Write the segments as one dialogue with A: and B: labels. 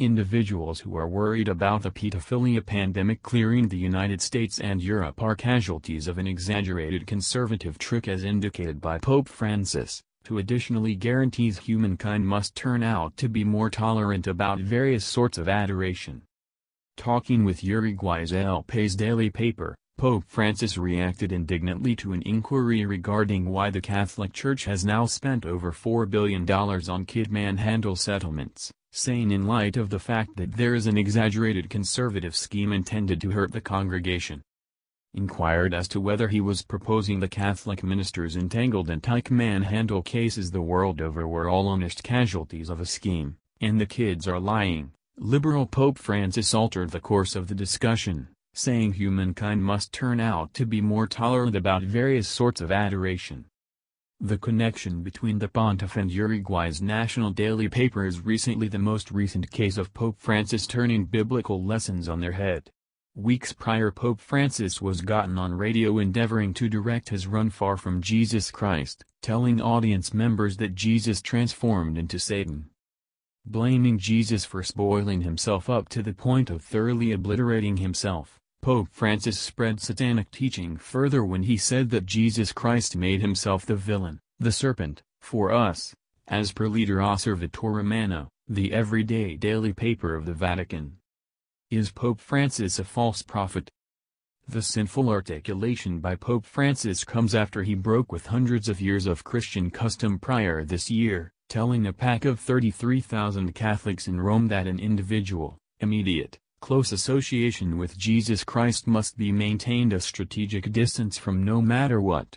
A: Individuals who are worried about the pedophilia pandemic clearing the United States and Europe are casualties of an exaggerated conservative trick as indicated by Pope Francis, who additionally guarantees humankind must turn out to be more tolerant about various sorts of adoration. Talking with Uruguay's El País daily paper, Pope Francis reacted indignantly to an inquiry regarding why the Catholic Church has now spent over $4 billion on kid manhandle settlements saying in light of the fact that there is an exaggerated conservative scheme intended to hurt the congregation. Inquired as to whether he was proposing the Catholic ministers entangled in tyke manhandle cases the world over were all honest casualties of a scheme, and the kids are lying, liberal Pope Francis altered the course of the discussion, saying humankind must turn out to be more tolerant about various sorts of adoration. The connection between the pontiff and Uruguay's national daily paper is recently the most recent case of Pope Francis turning biblical lessons on their head. Weeks prior Pope Francis was gotten on radio endeavoring to direct his run far from Jesus Christ, telling audience members that Jesus transformed into Satan. Blaming Jesus for spoiling himself up to the point of thoroughly obliterating himself. Pope Francis spread satanic teaching further when he said that Jesus Christ made himself the villain, the serpent, for us, as per leader Osservatore Romano, the everyday daily paper of the Vatican. Is Pope Francis a false prophet? The sinful articulation by Pope Francis comes after he broke with hundreds of years of Christian custom prior this year, telling a pack of 33,000 Catholics in Rome that an individual, immediate, Close association with Jesus Christ must be maintained a strategic distance from no matter what.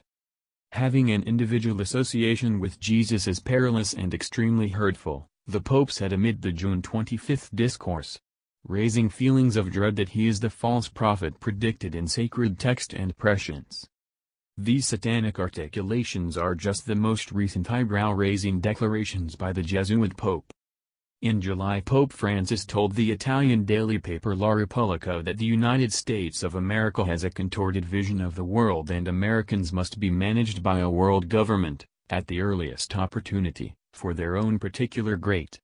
A: Having an individual association with Jesus is perilous and extremely hurtful, the Pope said amid the June 25 discourse. Raising feelings of dread that he is the false prophet predicted in sacred text and prescience. These satanic articulations are just the most recent eyebrow-raising declarations by the Jesuit Pope. In July Pope Francis told the Italian daily paper La Repubblica that the United States of America has a contorted vision of the world and Americans must be managed by a world government, at the earliest opportunity, for their own particular great.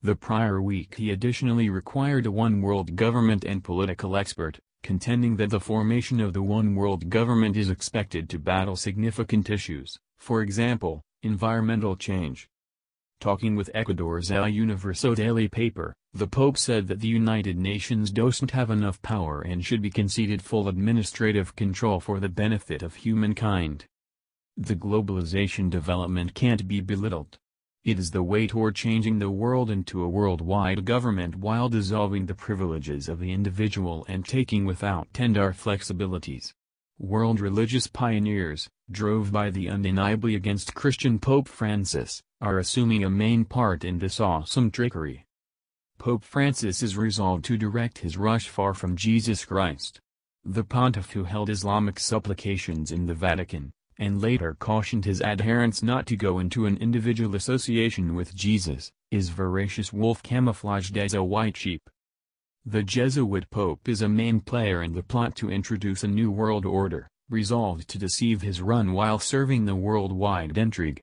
A: The prior week he additionally required a one-world government and political expert, contending that the formation of the one-world government is expected to battle significant issues, for example, environmental change, Talking with Ecuador's El Universo daily paper, the Pope said that the United Nations doesn't have enough power and should be conceded full administrative control for the benefit of humankind. The globalization development can't be belittled. It is the way toward changing the world into a worldwide government while dissolving the privileges of the individual and taking without end our flexibilities. World religious pioneers, drove by the undeniably against Christian Pope Francis, are assuming a main part in this awesome trickery. Pope Francis is resolved to direct his rush far from Jesus Christ. The pontiff who held Islamic supplications in the Vatican, and later cautioned his adherents not to go into an individual association with Jesus, is voracious wolf camouflaged as a white sheep. The Jesuit Pope is a main player in the plot to introduce a new world order, resolved to deceive his run while serving the worldwide intrigue.